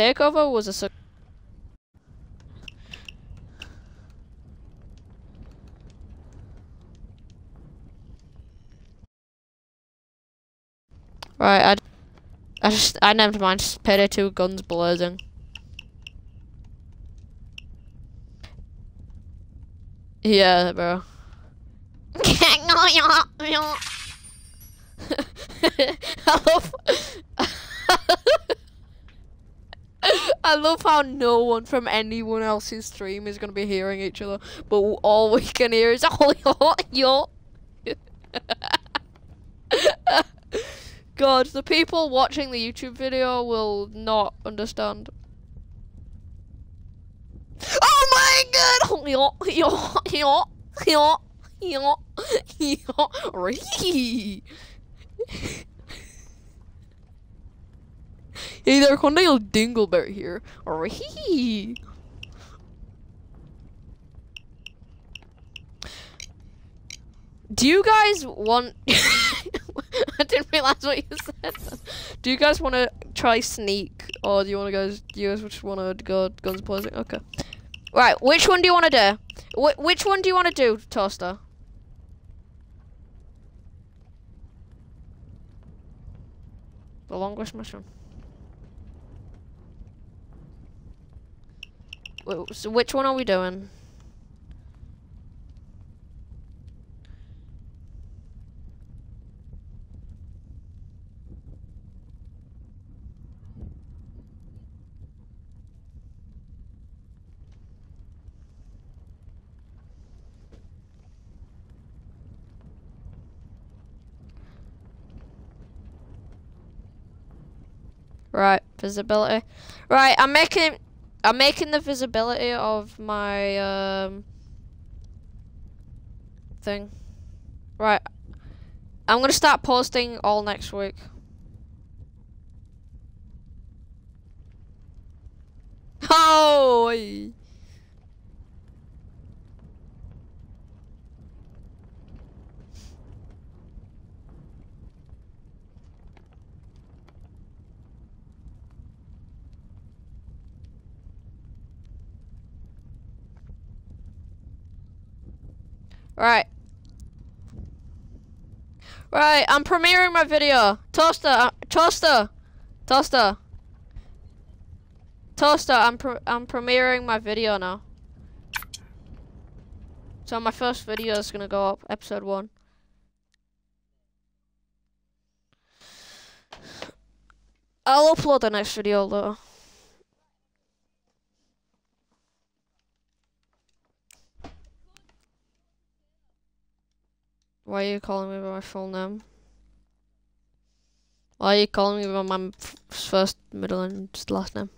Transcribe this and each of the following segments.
takeover was a suc- Right, I, I just, I named mine just Payday 2 Guns Blazing. Yeah, bro. I love, I love how no one from anyone else's stream is gonna be hearing each other, but all we can hear is oh yo yo. God, the people watching the YouTube video will not understand. Oh my god! Yo, yo, yo, yo, yo, yo, Hey there, Condale Dingleberry here. Ree. Do you guys want? I didn't realize what you said. Do you guys want to try sneak, or do you want to guys? Do you guys just want to go guns blazing? Okay. Right. Which one do you want to do? Wh which one do you want to do, Toaster? The longest mission. Wait, so which one are we doing? Right, visibility. Right, I'm making I'm making the visibility of my um thing. Right. I'm gonna start posting all next week. Oh. Right. Right, I'm premiering my video. Toaster, uh, toaster, toaster, toaster. I'm pre I'm premiering my video now. So my first video is gonna go up, episode one. I'll upload the next video though. Why are you calling me by my full name? Why are you calling me by my first, middle, and last name?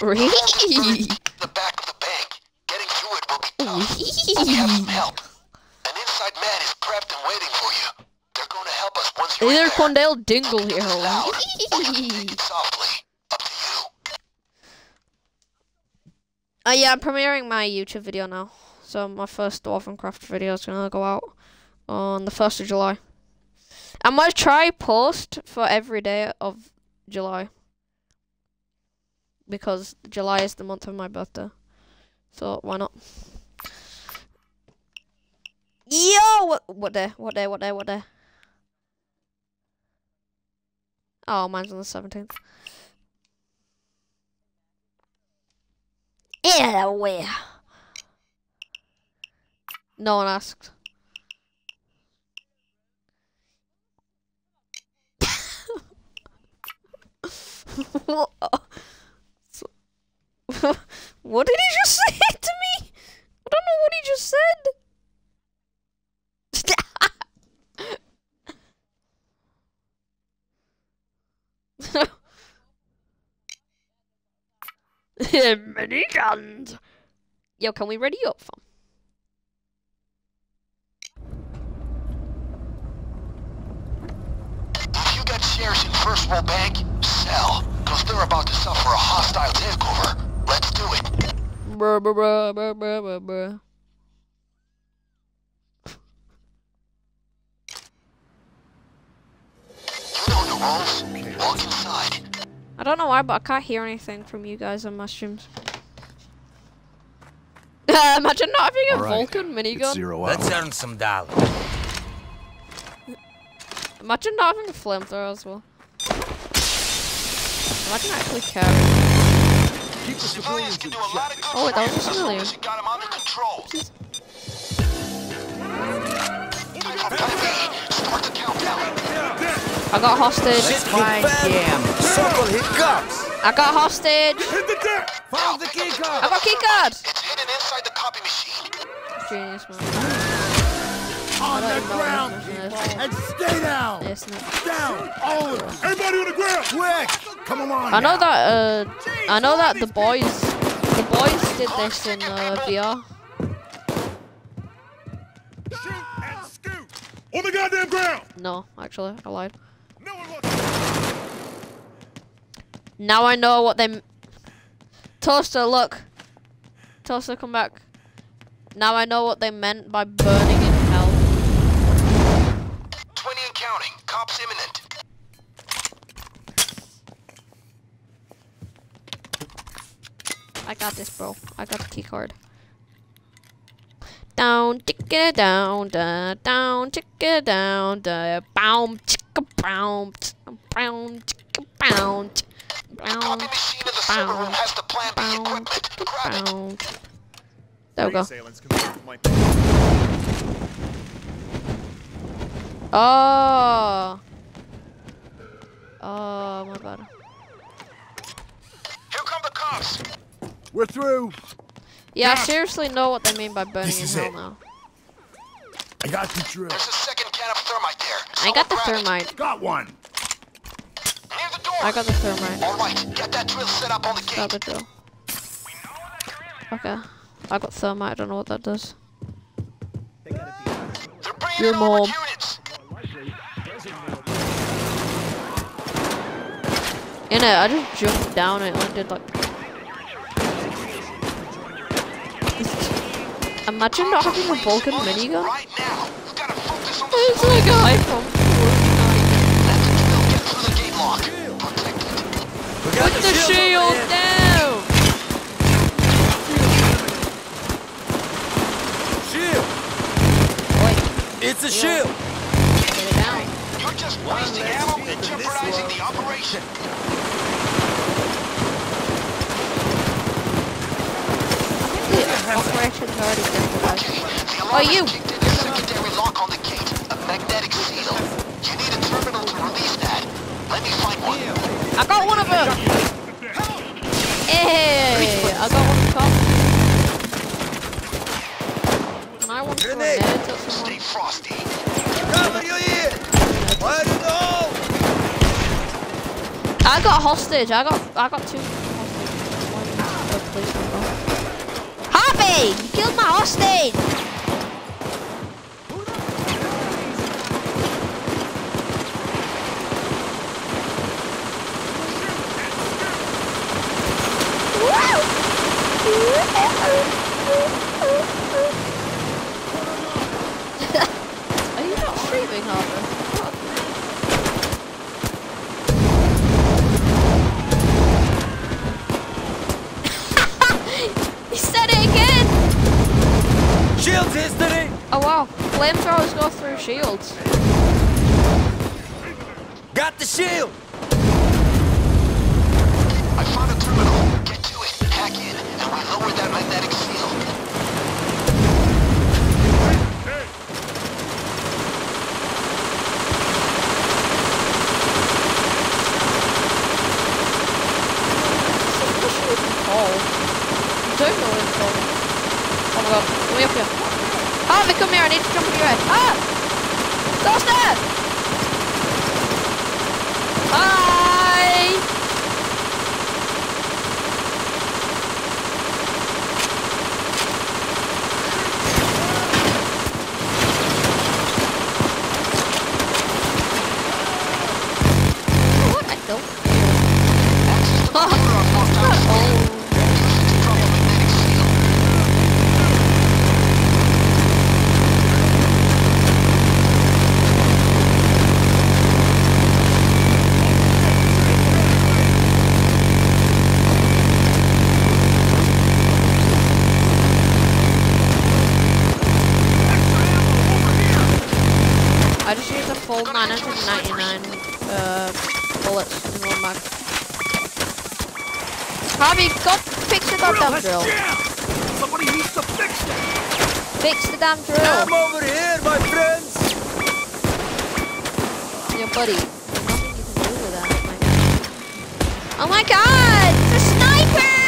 Really? the back of the bank. Getting through it will be tough. We have some help. An inside man is prepped and waiting for you. They're going to help us once you're Hey there, there. Condale Dingle here. Loud. Or you can take it softly. Up to you. Uh, yeah, I'm premiering my YouTube video now. So my first Dwarvencraft video is gonna go out on the first of July. I'm gonna try post for every day of July because July is the month of my birthday. So why not? Yo, what, what day? What day? What day? What day? Oh, mine's on the seventeenth. Yeah, where? No one asked. what? What did he just say to me? I don't know what he just said. Many guns. Yo, can we ready up, fam? If you got shares in First World Bank, sell. Because they're about to suffer a hostile takeover. Let's do it. Bruh, bruh, bruh, bruh, bruh, bruh, bruh. You know the rules. Walk inside. I don't know why, but I can't hear anything from you guys on mushrooms. Imagine not having a All right. Vulcan It's minigun. zero Let's earn some dollars. Imagine not having a flamethrower as well. Imagine actually carrying. Keep the Civilians civilians can do a lot of good Oh, wait, that was you a civilian. as you got 'em under control. Time for plan B. Start the countdown. I got hostage. Let's. Circle hiccups. I got hostage. Hit the deck! Found the key I card. got keycard. It's hidden inside the copy machine. Genius, man. On I the know ground, people! And stay down! Yes, no. Down! All of them! Everybody on the ground! Quick! Come on I know now. that. Uh, I know that the boys, the boys did this in uh, VR. Shoot and scoot! On the goddamn ground! No, actually, I lied. No one wants Now I know what they. M- Toaster, look. Toaster, come back. Now I know what they meant by burning in hell. 20 and counting. Cops imminent. I got this, bro. I got the key card. Down, ticka down, da, down, ticka down, da, boom, chicka, boom, boom, chicka, boom, Copy boom, machine in the server room has the plan B boom, equipment. Grab it. boom. There we go. Assailants confirmed with my Oh. Oh, my bad. Here come the cops. We're through. Yeah, I seriously know what they mean by burning This in is hell it. now. I got the drill. There's a second can of thermite there. I got the Someone grab it. thermite. Got one. Near the door. I got the thermite. All right, get that drill set up on the Got gate. the drill. Okay. I got thermite. I don't know what that does. They're bringing Your in armored mom. Units. In it, I just jumped down it and did like. Imagine not having a Vulcan Civilians minigun. Right now. You gotta focus on the It's like an iPhone. Let the get through the gate lock. Protect it. We got Put the shield down! Shield. Wait, It's a shield. get it down. You're just wasting ammo and jeopardizing the operation. The operation's already jeopardized. Okay, the Oh, you. has a secondary lock on the gate. A magnetic seal. You need a terminal to release that. Let me find one. I got one of them! Hey! I got one of the cops. And I want to throw Grenade. nades at Stay someone. frosty. Cover your ear. Fire in the hole. I got hostage. I got I got two hostages. One the policeman got. Harvey! You killed my hostage! Are you not streaming, Harvey? He said it again! Shields history. Oh wow, flamethrowers go through shields. Got the shield. I found a terminal. Get to it. Hack in, and we lower that magnetic seal. What should even call? I don't know what it's called. Oh my god, let me up here. Harvey, come here, I need to jump on your head. Ah! Toaster! Hi! What? I don't. Access to the Oh. perimeter on locked out. Oh. Use it to drop a magnetic seal. Harvey, go fix the goddamn has drill. jammed. Somebody needs to fix it. Fix the damn drill. I'm over here, my friends. Yeah, buddy. There's nothing you can do with that. Oh my god! It's a sniper!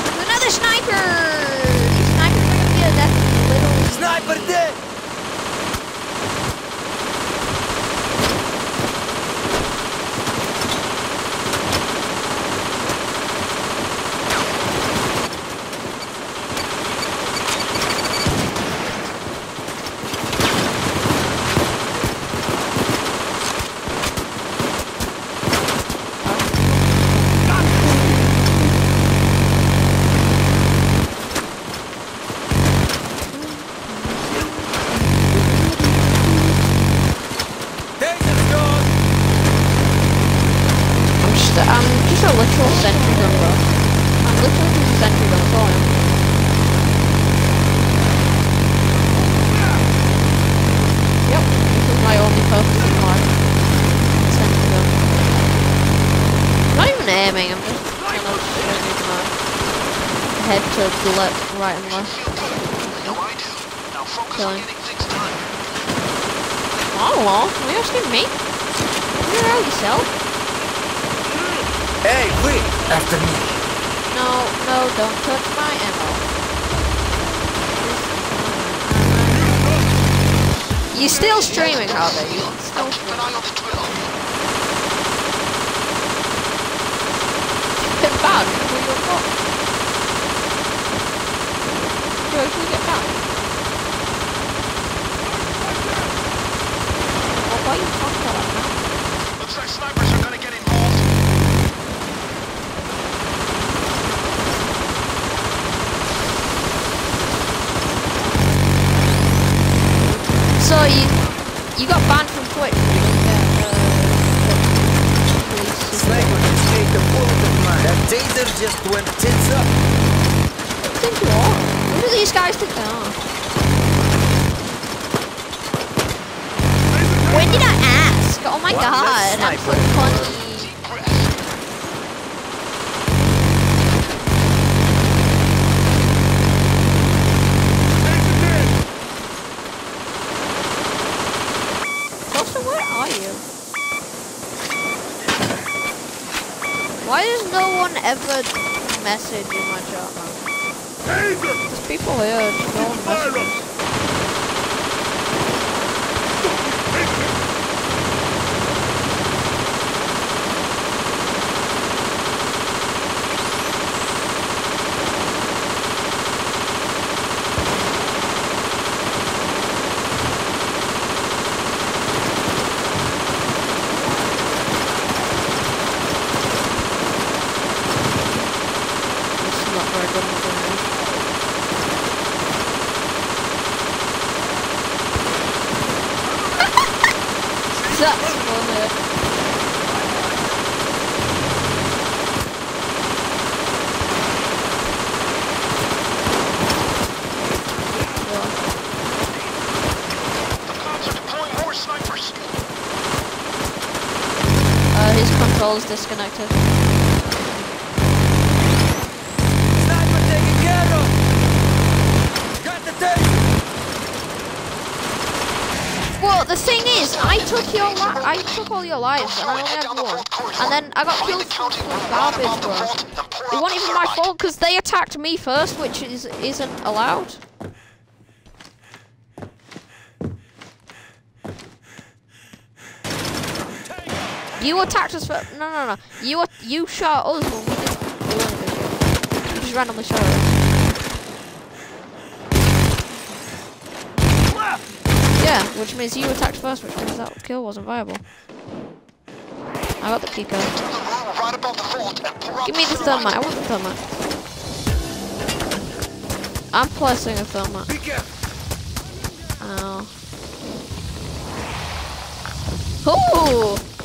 There's another sniper! Snipers gonna be a death literally. Sniper dead. Danger's gone. I'm just, I'm just a literal sentry gun, bro. I'm literally just a sentry gun, that's all I am. Yep, this is my only purpose in life. Sentry gun. Not even aiming, I'm just kind of shooting my head to the left, right and left. No, I do. Now focus Killing. on getting things done. I don't know, are you asking me? Figure out yourself. Hey, wait. After me. No, no, don't touch my ammo. You still streaming, Harvey? You still Now keep an streaming? eye on the drill. Get bad. Who you got? Joe, can we get back? Well, why are you talking about that now? Looks like snipers are gonna get involved. So you you got banned from Twitch. You didn't get, uh, police support. Sniper just ate the bullet of mine. That taser just went tits up. What do you think you are? Who do these guys think they are? When did I ask? Oh my Well, god, that's I'm so sniper. funny. Deep breath. Jason dead. Wilson, where are you? Why does no one ever message in my chat, man? There's people here, just no one messages. This is not very good information. That's funny. Yeah. The cops are deploying more snipers. His control is disconnected. Sniper taken care of. Got the taser. Well, the thing is, I took your li- I took all your lives, and I only had one. And then I got killed some garbage, bro. It wasn't even my fault because they attacked me first, which is isn't allowed. You attacked us first. No, no, no. You you shot us when we didn't do anything. You just randomly shot us. Yeah, which means you attacked first, which means that kill wasn't viable. I got the key code. Right above the vault and pour out Give me the thermite. I want the thermite. I'm placing a thermite. Ow. Ooh!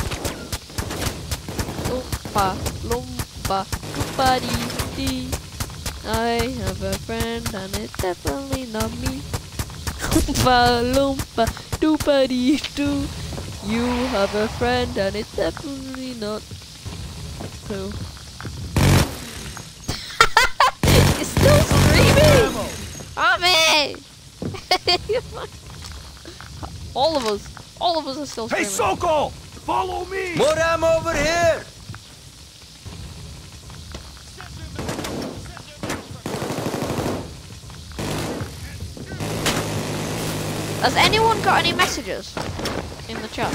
Loompa, loompa, loompa dee dee. I have a friend and it's definitely not me. Loompa, loompa, doopa dee doo. You have a friend and it's definitely not who. It's still screaming! Mommy! all of us. All of us are still screaming. Hey, screaming. Sokol! Follow me! More ammo over here! Has anyone got any messages in the chat?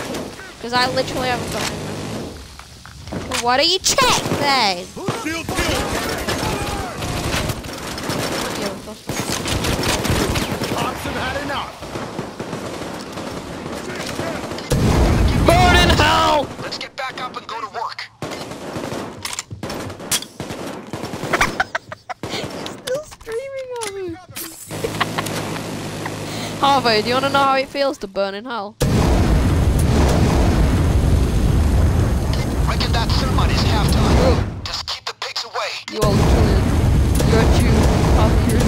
Because I literally haven't got any messages. Why don't you check then? Had enough. Burn in hell! Let's get back up and go to work. Still screaming at me. Do you want to know how it feels to burn in hell? Reckon that sermon is half done. Just keep the pigs away. You you're a Jew. Harvey, you're Jew.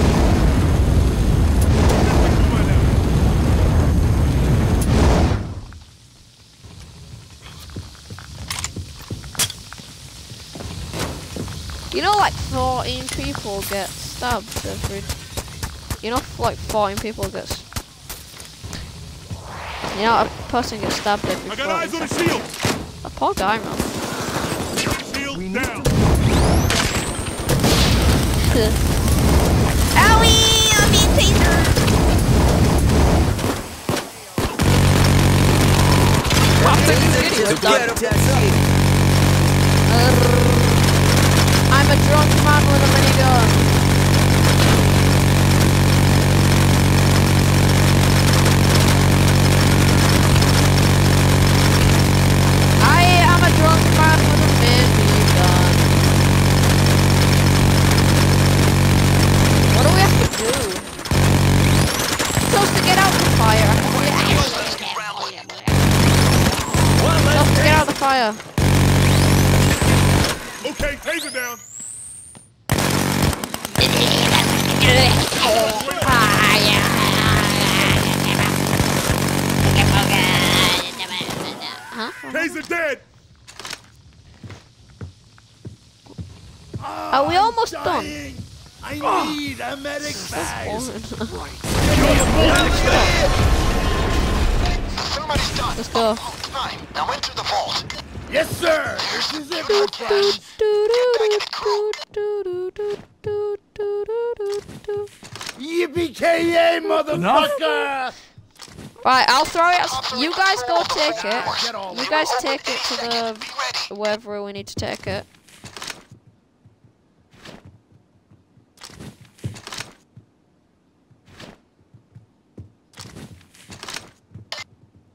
You know, like 14 people get stabbed every. You know, like 14 people get. S- You know, a person gets stabbed every. I got 14 eyes on the seconds. shield. A poor guy, man. Shield down. Are we almost done? I oh. need a medic bag. The done. Let's go. Time. Now enter the vault. Yes, sir. This is it, my friends. Yippee-ki-yay, motherfucker! Right, I'll throw it. You guys go take it. You guys take it to the wherever we need to take it.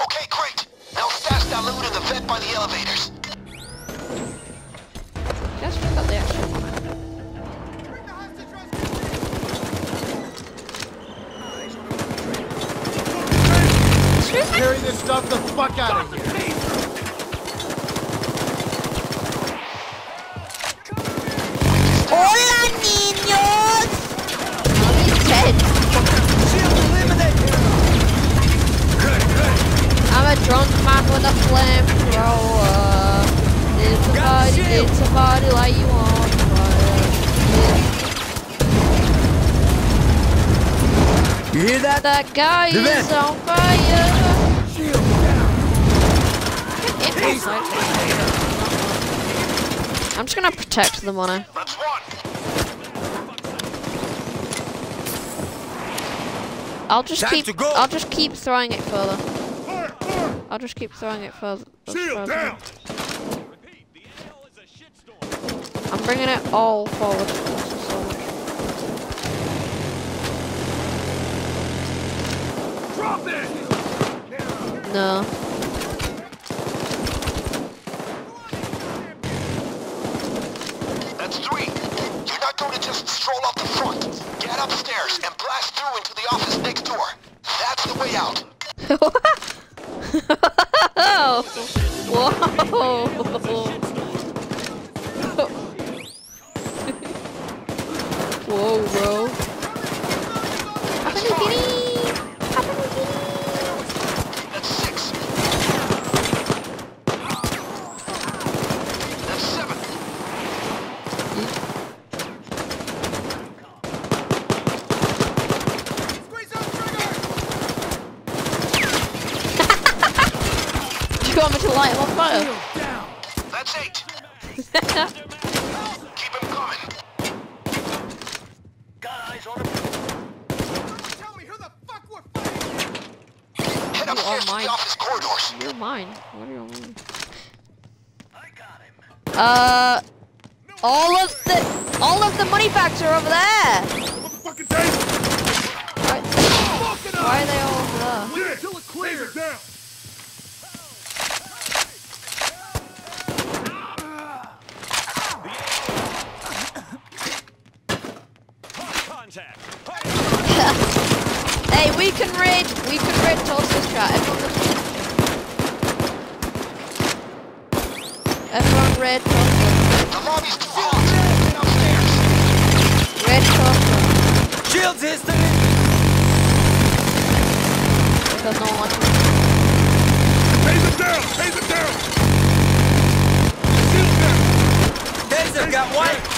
Okay, great. Now stash that loot in the vet by the elevators. Guess we got the extra one. Excuse me? Carry this stuff the fuck out of here. Hola, niños! Oh, he's dead. I'm a drunk man with a flamethrower. It's a party, it's a party like you want fire. You hear that? That guy The is vent. on fire. Shield down. Get inside. I'm just gonna protect the money. Let's. I'll just Time keep. I'll just keep throwing it further. Fire, fire. I'll just keep throwing it further. Shield further. down. I'm bringing it all forward. So. Drop it! No. That's three. You're not going to just stroll off the front. Get upstairs and blast through into the office next door. That's the way out. Whoa! Whoa, bro. Papalugini! Papalugini! That's six. want me to light him on fire? That's eight. Keep him coming. Head You are mine. corridors. You're mine. What do you mean? Uh, all of the all of the money bags are over there. Motherfucking taser! Why, why are they all over there? Yeah! Taser down! Hey, we can raid. We can raid Tulsa's chat. Everyone. Everyone raid Tulsa. The lobby's too upstairs. Raid Tulsa. Shields instant. Because no one wants to. Taser down! Taser down! Shield down! Taser got one.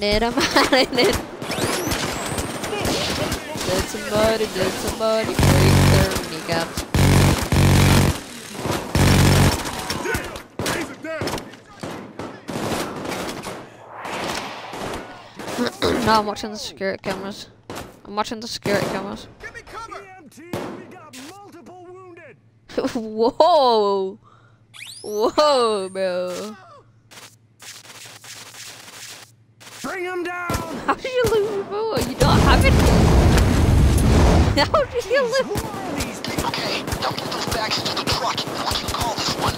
Need a man in it. Did somebody, did somebody break their kneecaps? No, I'm watching the security cameras. I'm watching the security cameras. EMT, we got multiple wounded! Whoa! Whoa, bro. Bring him down! How did you lose your bow? You don't have it? How did you lose? Okay, now get those bags into the truck. What do you call this one?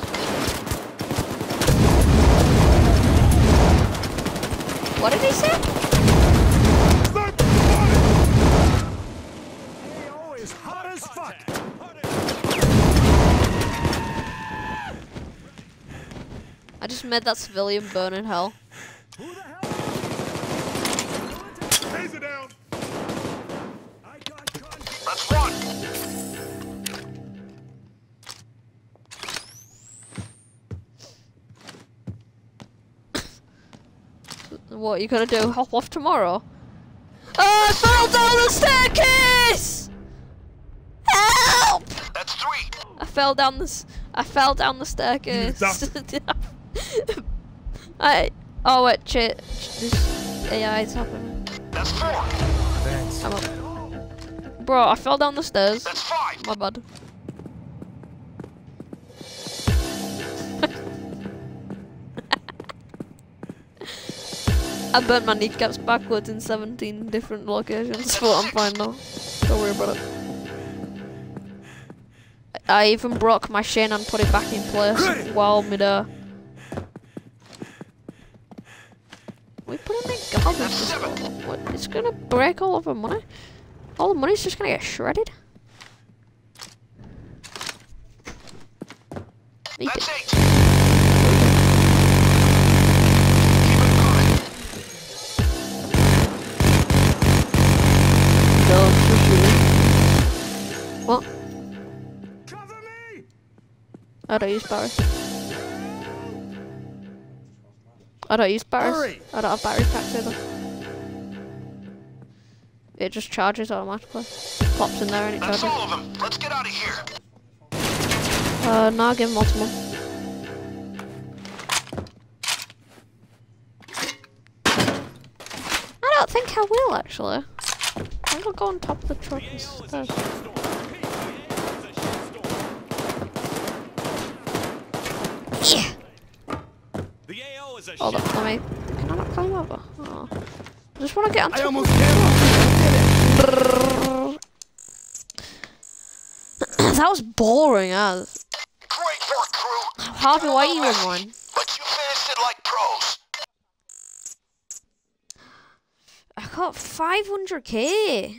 What did he say? Sniper spotted! AO is hot as fuck! I just made that civilian burn in hell. What you gonna do? Hop off tomorrow? Oh, I fell down the staircase! Help! That's three. I fell down this. I fell down the staircase. I. Oh wait, shit. This AI is happening. That's four. Thanks. I'm up. Bro, I fell down the stairs. That's five. My bad. I burnt my kneecaps backwards in 17 different locations, but I'm fine now. Don't worry about it. I even broke my shin and put it back in place while midair. We put in the garbage. What? It's gonna break all of our money. All the money's just gonna get shredded. It. I don't use battery. I don't use batteries. Hurry. I don't have battery packs either. It just charges automatically. Pops in there and it That's charges. all of them. Let's get out of here. Uh, now I'll give him multiple. I don't think I will actually. I'm gonna go on top of the truck instead. Yeah. The AO is a Oh, Hold up, let me. Can I not climb over? Oh. I just want to get on top. I top. almost can't. that was boring as. Great work, crew. Harvey, why are You're in one? But you finished it like pros. I got 500k.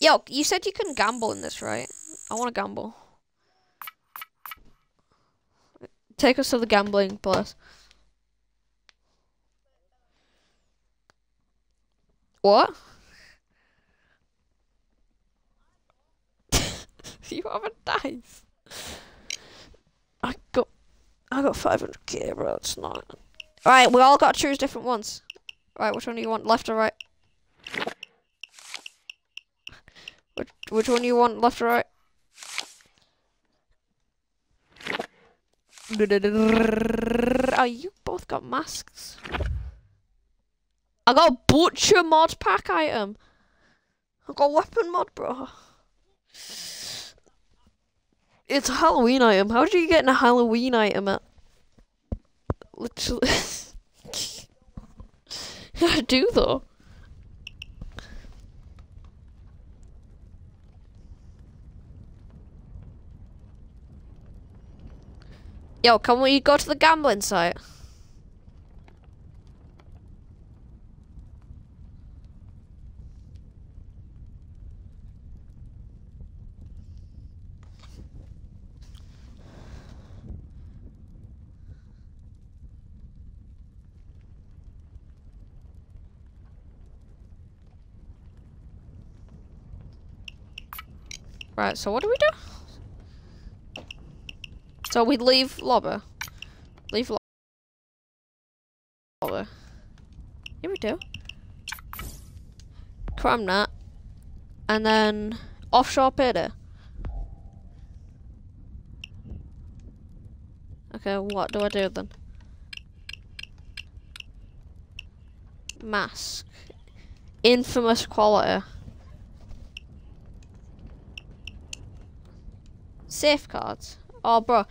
Yo, you said you couldn't gamble in this, right? I want to gamble. Take us to the gambling place. What? you have a dice. I got, I got 500k, bro. It's not. Alright, we all got to choose different ones. Right, which one do you want, left or right? Which which one do you want, left or right? Oh, you both got masks. I got a butcher mod pack item. I got weapon mod, bro. It's a Halloween item. How did you get a Halloween item at? Literally. I do though. Yo, can we go to the gambling site? Right, so what do we do? So we leave lobby. Leave lo- lobby. Here we do. Cram that. And then offshore payday. Okay, what do I do then? Mask. Infamous quality. Safeguards. Oh, bro.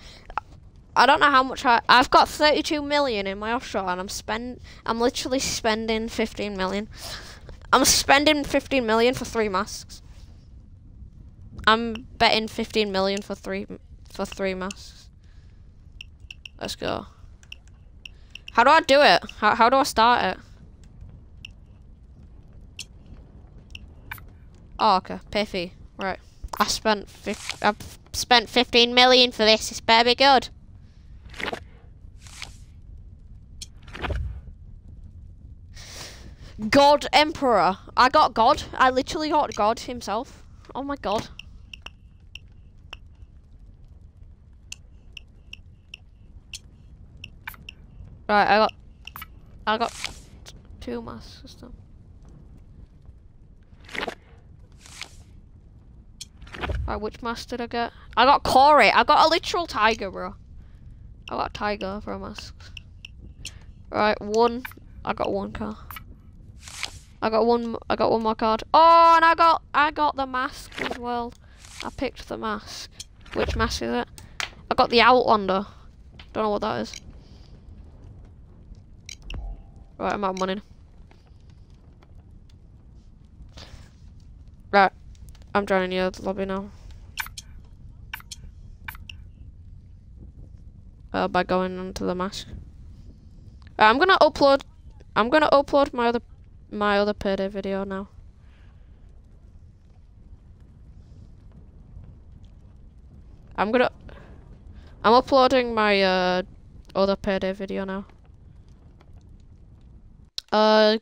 I don't know how much I. I've got 32 million in my offshore, and I'm spend. I'm literally spending 15 million. I'm spending 15 million for three masks. I'm betting 15 million for three for three masks. Let's go. How do I do it? How how do I start it? Oh, okay. Pay fee. Right. I spent I've spent 15 million for this. It's better be good. God Emperor. I got God. I literally got God himself. Oh my god. Right, I got I got two masks. Right, which mask did I get? I got Corey. I got a literal tiger, bro. I got tiger for a mask. Right, one. I got one car. I got one. I got one more card. Oh, and I got. I got the mask as well. I picked the mask. Which mask is it? I got the Outlander. Don't know what that is. Right, I'm out of money. Right, I'm joining you at the lobby now. Uh, by going onto the mask. Uh, I'm gonna upload. I'm gonna upload my other my other payday video now. I'm gonna. I'm uploading my uh other payday video now. Uh,